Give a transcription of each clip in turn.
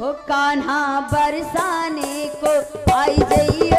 हो कान्हा बरसाने को आई जई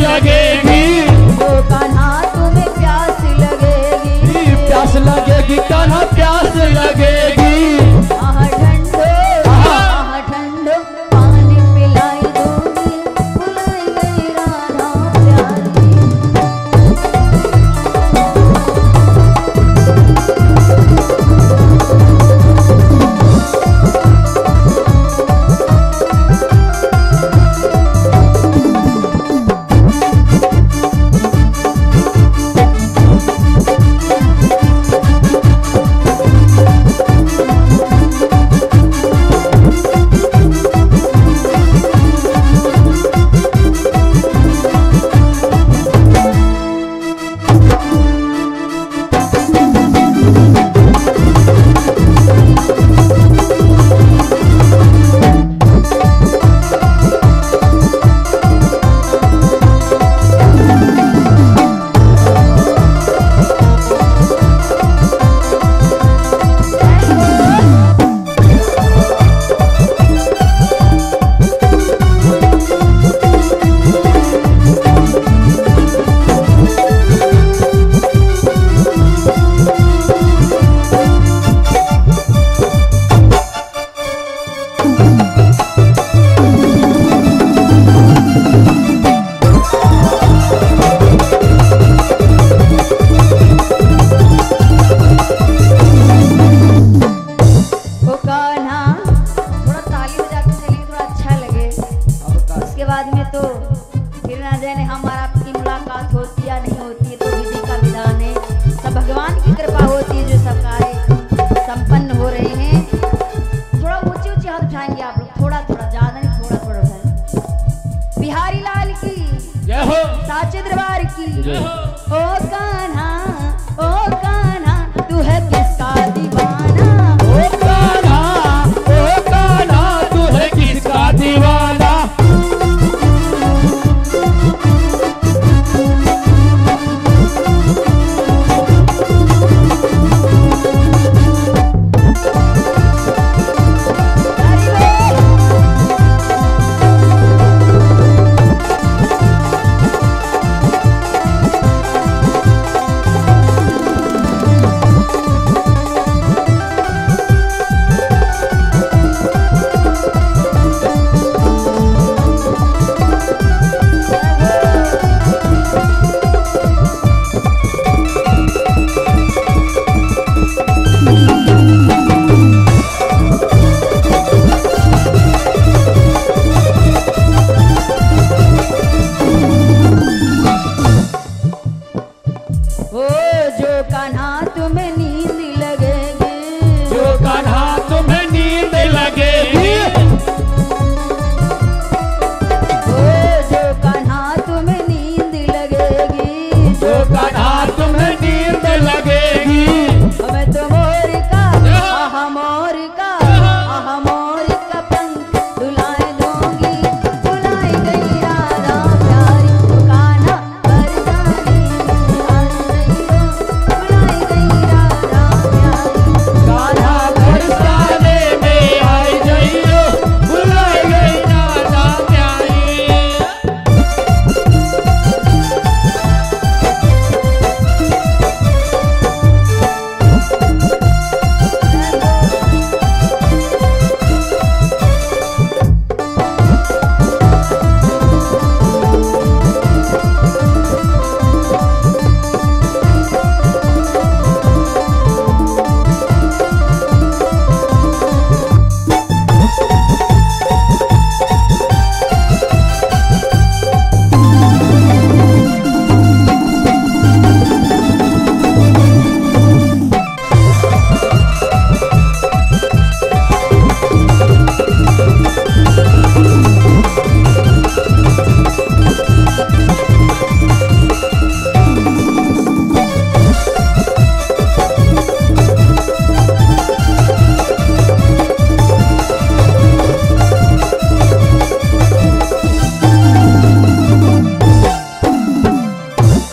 लगेगी। कान्हा तुम्हें प्यास लगेगी। प्यास लगेगी कान्हा प्यास कृपा होती है जो सब कार्य संपन्न हो रहे हैं। थोड़ा ऊँची ऊँची हाथ उठाएँगे आप लोग। थोड़ा थोड़ा ज़्यादा नहीं थोड़ा थोड़ा उठाएँगे बिहारी लाल की जय हो। साचे दरबार की। जय हो। का ना तुम